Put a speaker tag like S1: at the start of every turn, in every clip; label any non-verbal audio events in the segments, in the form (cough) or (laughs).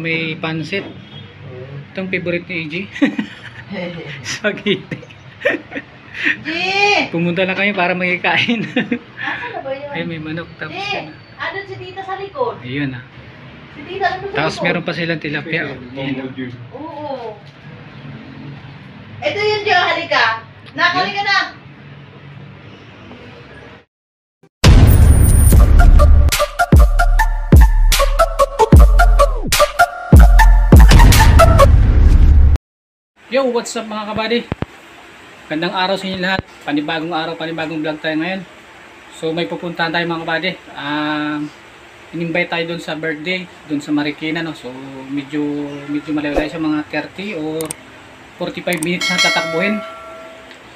S1: may pansit. Itong favorite ni AJ. Spaghetti.
S2: Di!
S1: Pumunta lang kami para magkikain.
S2: Asan na ba yun?
S1: Ay, may manok. Tapos
S2: Di!
S1: yan.
S2: Ano si tita sa likod?
S1: Ayun ah.
S2: Si tita ano sa
S1: Tapos
S2: likod?
S1: meron pa silang tilapia. Ayun, ah.
S2: Oo. Ito yun, Jo. Halika
S1: Yo, what's up mga kabady? Gandang araw sa inyo lahat. Panibagong araw, panibagong vlog tayo ngayon. So may pupuntahan tayo mga kabady. Um, in-invite tayo doon sa birthday, doon sa Marikina. No? So medyo, medyo malayo siya mga 30 or 45 minutes na tatakbuhin.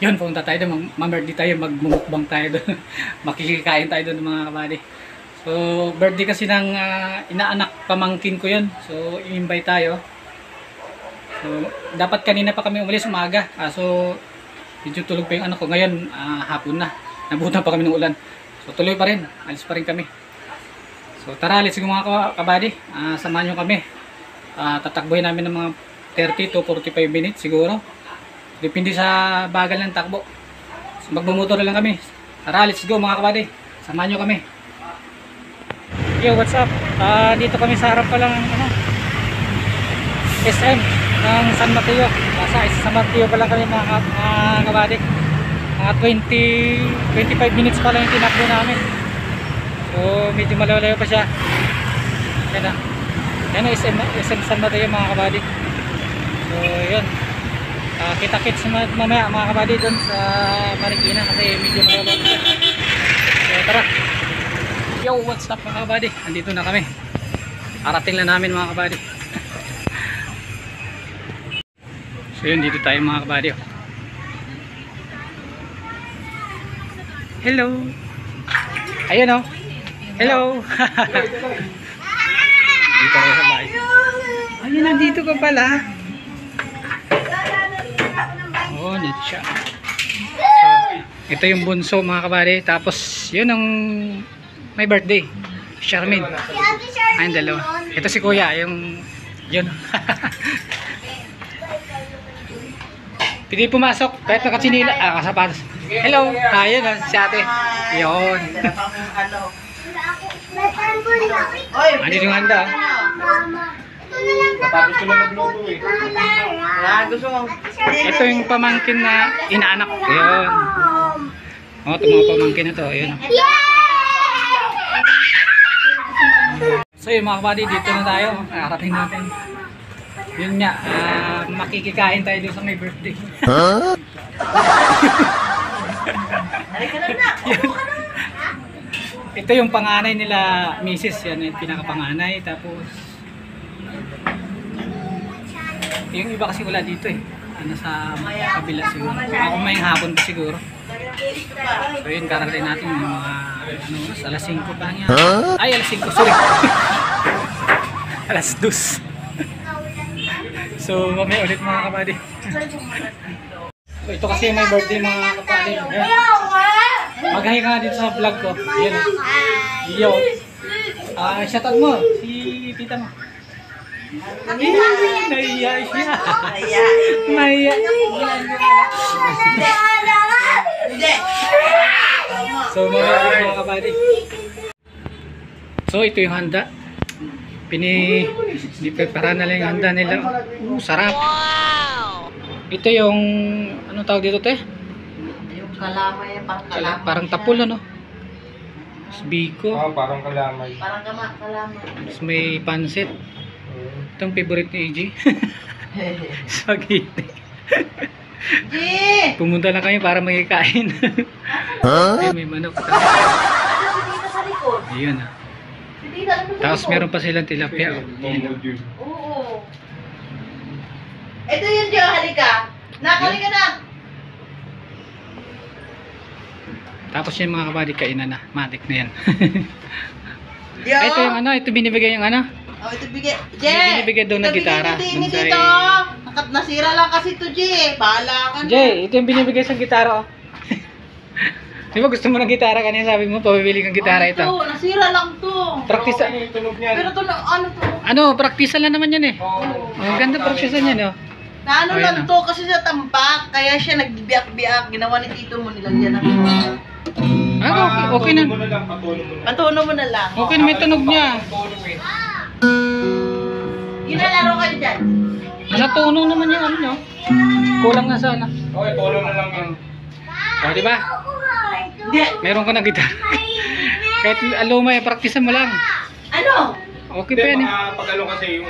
S1: Yun, pupunta tayo doon. Mag- Ma-birthday tayo, magmumukbang tayo doon. (laughs) Makikikain tayo doon mga kabady. So birthday kasi ng ah, inaanak pamangkin ko yun. So in-invite tayo. So, dapat kanina pa kami umalis umaga. Kaso, medyo tulog pa yung anak ko. Ngayon, ah, hapon na. Nabutan pa kami ng ulan. So, tuloy pa rin. Alis pa rin kami. So, tara, let's go mga ka- kabady. Ah, samahan nyo kami. Ah, tatakbuhin namin ng mga 30 to 45 minutes siguro. Depende sa bagal ng takbo. So, magbumotor lang kami. Tara, let's go mga kabady. Samahan nyo kami. Yo, what's up? Ah, dito kami sa harap pa lang ng ano, SM ng San Mateo. Nasa San Mateo pa lang kami mga, mga kabady. Mga 20, 25 minutes pa lang yung tinakbo namin. So, medyo malayo pa siya. Yan na. Yan ang SM, SM San Mateo mga kabady. So, yun. Uh, kita-kits ma- mamaya mga kabady doon sa Marikina kasi medyo malayo pa. So, tara. Yo, what's up mga kabady? Andito na kami. Arating lang namin mga kabady. So yun, dito tayo mga kabady. oh. Hello. Ayun oh. Hello. dito tayo sa bahay. Ayun, nandito ka pala. Oh, dito siya. So, ito yung bunso mga kabady. Tapos, yun ang may birthday. Charmaine. Ayun, dalawa. Ito si kuya, yung yun. (laughs) Pwede pumasok kahit nakachinila. Ah, kasapatos. Hello. Ayun, ah, si ate. Yun.
S2: Ano.
S1: Yung handa?
S3: Tapos ko lang magluto eh.
S2: Ah, gusto mo.
S1: Ito yung pamangkin na inaanak. Ayun. Oh, ito mga pamangkin na to. Ayun. So yun mga kabady, dito na tayo. Nakarating natin. Yun nga, ah, makikikain tayo doon sa may birthday.
S2: Halika na na.
S1: Ito yung panganay nila, Mrs. Yan yung pinakapanganay. Tapos, yung iba kasi wala dito eh. Ano sa kabila siguro. Ako may hapon pa siguro. So yun, karating natin yung mga, ano, oras, alas 5 pa lang yan. Ay, alas 5, sorry. (laughs) alas 2. So, mamaya ulit mga kabady. so, ito kasi may birthday mga. Ayan. Maghahi ka dito sa vlog ko. Yan. Yo. Ah, shoutout mo si tita mo. Naiya siya. Naiya. So, mga kabady. So, ito yung handa. Pini, prepara na lang handa nila. Uh, sarap. Ito yung, ano tawag dito te?
S2: Yung kalamay, parang
S1: Kala,
S2: kalamay.
S1: parang tapol ano? Biko.
S3: Oo, parang kalamay.
S2: Parang kama, kalamay.
S1: Tapos may pansit.
S3: Mm.
S1: Itong favorite ni AJ. Spaghetti.
S2: Di!
S1: Pumunta lang kami para magkikain. Ay, may manok.
S2: Ano tita sa likod?
S1: Ayun ah.
S2: Si tita ano sa
S1: Tapos meron pa silang tilapia.
S2: Oo. Ito yun, Jo. Halika. Nak, halika na.
S1: Tapos yung mga kabady kainan na. Matik na yan. (laughs) Ito yung ano, ito binibigay yung ano.
S2: Oh, ito bigay. Je!
S1: May binibigay daw na
S2: ito
S1: gitara
S2: bigay
S1: dun
S2: ni
S1: sa-
S2: dito. Nakat nasira lang kasi to, Je. Bahala ka na.
S1: Jay, ito yung binibigay sa gitara oh. Di ba gusto mo ng gitara kanina sabi mo, pabibili kang gitara
S2: Ano
S1: ito.
S2: to? Nasira lang to.
S1: Practice
S3: Ano yung tunog niyan?
S2: Pero to na, ano to?
S1: Ano, praktisan lang naman yan eh.
S3: Oo.
S1: Ang ganda praktisan yan, oh.
S2: Na ano lang
S1: na.
S2: to kasi sa tambak, kaya siya nagbiyak-biyak, ginawa ni tito mo nilagyan ng
S1: Ah, okay, okay na.
S2: Patuno mo na lang.
S1: Okay na may tunog niya.
S3: Eh.
S2: Ginalaro kayo dyan.
S1: Natunog naman yung ano, no? Kulang na sana.
S3: Okay, tulo na lang yun.
S1: O, di ba?
S2: Hindi.
S1: Meron ka na gitar. Kahit alumay, praktisan mo lang.
S2: Ano?
S1: Okay pa yan
S3: Hindi,
S1: eh.
S3: baka pag ano kasi yung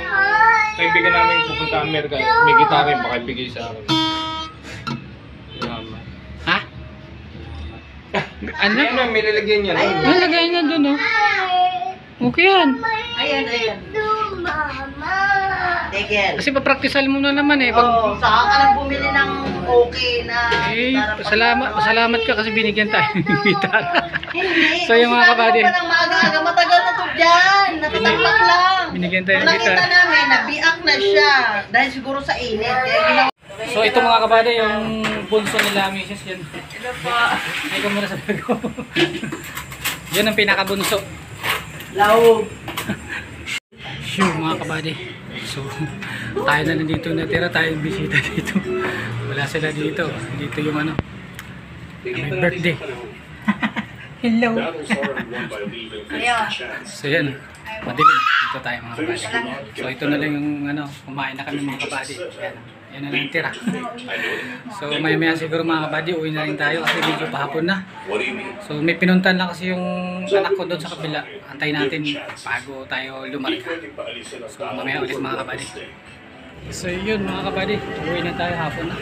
S3: kaibigan namin pupunta Amerika, may gitara yung baka ibigay sa akin. Yaman.
S1: Ha? Ano?
S3: Ano, may lalagyan yan.
S2: Ayun.
S1: Ano lagay niya doon, oh? Okay yan.
S2: Ayan, ayan. Tegel.
S1: Kasi papraktisan mo na naman eh. Pag,
S2: Oo, saka ka lang bumili ng okay na
S1: eh,
S2: para pag-
S1: salamat, salamat ka kasi binigyan tayo ng (laughs) gitara.
S2: Hindi.
S1: So, yung mga kabady.
S2: ng maaga-aga, matagal na to dyan. Natatampak lang.
S1: Binigyan tayo ng
S2: nakita
S1: gitara.
S2: namin, nabiak na siya. Dahil siguro sa init. Kaya ginawa.
S1: So ito mga kabady, yung bunso nila, misis yan.
S2: Ito po.
S1: Ay ka muna sa bago. yan ang pinakabunso.
S2: Laog.
S1: Yung mga kabady. So, (laughs) tayo na lang dito natira, tayo yung bisita dito. (laughs) Wala sila dito. Dito yung ano, may birthday. (laughs) Hello. So yan, madilim. Dito tayo mga kabady. So ito na lang yung ano, kumain na kami mga kabady. Yan, yan na lang tira. So maya maya siguro mga kabady, uwi na rin tayo kasi medyo pahapon na. So may pinuntan lang kasi yung anak ko doon sa kabila. Antay natin bago tayo lumarga. So mamaya ulit mga kabady. So yun mga kabady, uwi na tayo hapon na.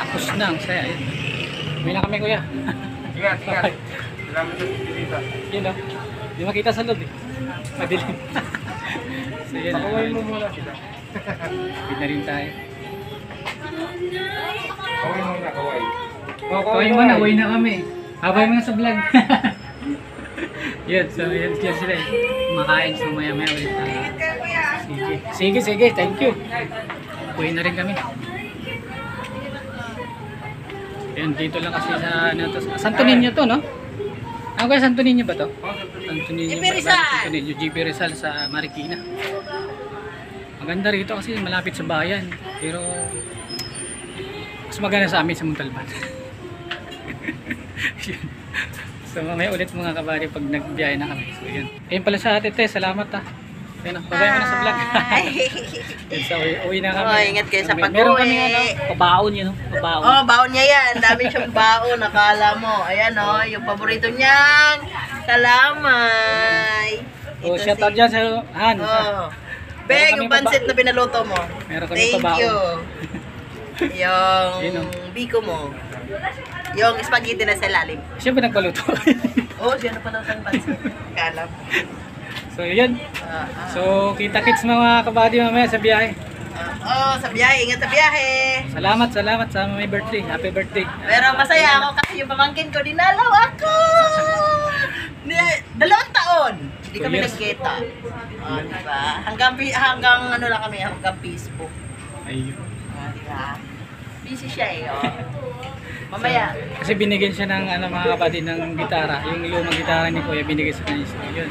S1: Tapos na, ang saya. Yun. Uwi na kami kuya.
S3: Ingat, ingat. Salamat sa bisita.
S1: Yun o. Hindi makita sa loob eh. Madilim. (laughs) so yun.
S3: Pakaway mo muna.
S1: Uwi na rin tayo.
S3: Kaway mo na, kaway.
S1: Kaway mo na, uwi na kami. Habay mo na sa vlog. (laughs) yun, so yun, yun sila eh. Makain, so maya maya ulit tayo. Sige, sige, sige, thank you. Uwi na rin kami. Yan, dito lang kasi sa ano to. Santo Niño to, no? Ano kaya Santo Niño ba to? Santo Niño.
S2: GP Rizal.
S1: Santo Niño, GP Rizal sa Marikina. Maganda rito kasi malapit sa bayan. Pero mas maganda sa amin sa Montalban. (laughs) Yun. so mamaya ulit mga kabari pag nagbiyahe na kami. So yun. Ayun pala sa ate te, salamat ah. Ayun ah, babay mo na sa vlog. (laughs) Yun, so uwi, uwi na kami.
S2: Oh, ingat kayo sa pag-uwi.
S1: Meron kami ano, pabaon yun, no? pabaon.
S2: Oh, baon niya yan. Dami siyang baon. Nakala mo. Ayan oh, yung paborito niyang kalamay.
S1: Oh,
S2: Ito
S1: shout
S2: si-
S1: out dyan sa Han.
S2: Oh. Beg, yung pansit na pinaluto mo.
S1: Meron kami
S2: Thank
S1: pabaon.
S2: you. (laughs) Yung
S1: Yun,
S2: biko mo. Yung spaghetti na sa lalim.
S1: Siya ba nagpaluto? (laughs)
S2: Oh, siya na pala ng pansit. (laughs) Kala mo.
S1: so yun.
S2: Ah, ah.
S1: So kita-kits mga kabady mamaya sa biyahe.
S2: Ah, oh, sa biyahe. Ingat sa biyahe.
S1: Salamat, salamat sa may birthday. Happy birthday.
S2: Pero masaya ako kasi yung pamangkin ko, dinalaw ako! (laughs) Ni- Dalawang taon. Hindi
S1: Two
S2: kami
S1: years.
S2: nagkita. Oh, diba? Hanggang, pi- hanggang ano lang kami, hanggang Facebook.
S1: Ayun.
S2: Oh, diba? Busy siya eh, oh. (laughs) Mamaya.
S1: Kasi binigyan siya ng ano, mga kapatid ng gitara. Yung lumang gitara ni Kuya binigay sa kanya. So, yun.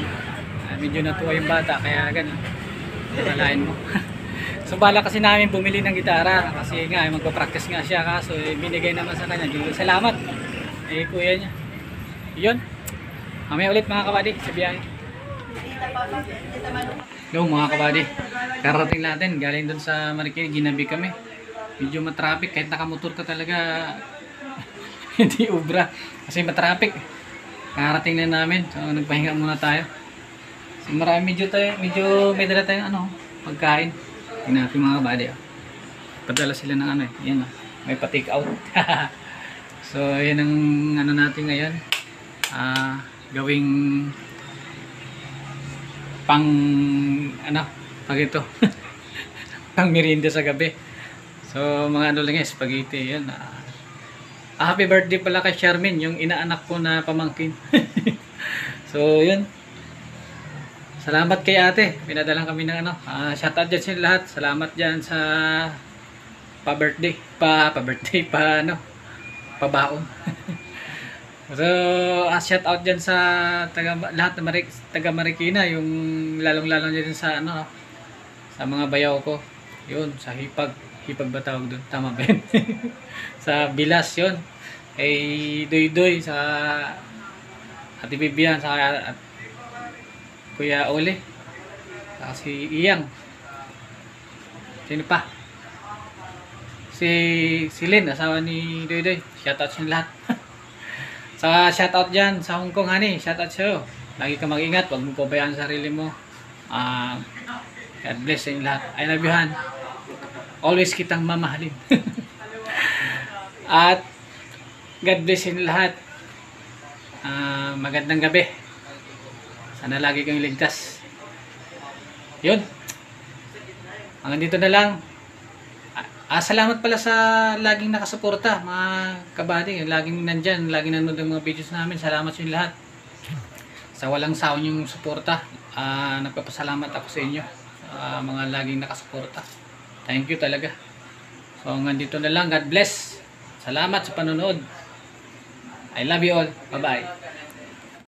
S1: Ah, medyo natuwa yung bata, kaya ganun. Malain mo. (laughs) so bala kasi namin bumili ng gitara kasi nga eh, magpa-practice nga siya kaso eh, binigay naman sa kanya. Di- Salamat. Eh kuya niya. Yun. Mamaya ulit mga kabady sa biyahe. Yo mga kabady. Karating natin galing doon sa Marikina, ginabi kami. Medyo matraffic kahit nakamotor ka talaga (laughs) hindi ubra kasi matraffic. Karating na namin. So nagpahinga muna tayo. So marami medyo tayo, medyo may dala tayong ano, pagkain. Tingnan natin mga kabady. Oh. Padala sila ng ano eh. Yan oh. May pa-take out. (laughs) so yan ang ano natin ngayon. Ah, gawing pang ano, pag ito. (laughs) pang merienda sa gabi. So mga ano lang eh, spaghetti yan. Ah, Ah, happy birthday pala kay Charmin, yung inaanak ko na pamangkin. (laughs) so, yun. Salamat kay ate. Pinadalang kami ng ano. Ah, shout out dyan sa lahat. Salamat dyan sa pa-birthday. Pa, pa-birthday, pa ano. Pabaon. (laughs) so, ah, shout out dyan sa taga, lahat ng Marik, taga Marikina. Yung lalong-lalong dyan sa ano, sa mga bayaw ko. Yun, sa hipag. Hipag ba tawag doon? Tama ba yun? (laughs) sa bilas yun. Kay Doy Doy sa Ate Bibian sa at Kuya Ole. Saka si Iyang. Sino pa? Si si Lynn, asawa ni Doy Doy. Shoutout sa lahat. (laughs) sa shoutout dyan sa Hong Kong, honey. Shoutout sa'yo. Lagi ka mag-ingat. Huwag mo pabayaan sa sarili mo. Ah, God bless sa lahat. I love you, Han. Always kitang mamahalin. (laughs) At God bless inyo lahat. Ah, magandang gabi. Sana lagi kang ligtas. Yun. Hanggang dito na lang. Ah, salamat pala sa laging nakasuporta, mga kabady. Laging nandyan, laging nanonood ng mga videos namin. Salamat sa inyo lahat. Sa walang sawang yung suporta, ah, nagpapasalamat ako sa inyo. Sa mga laging nakasuporta. Thank you talaga. So hanggang dito na lang. God bless. Salamat sa panonood. I love you all. Bye-bye.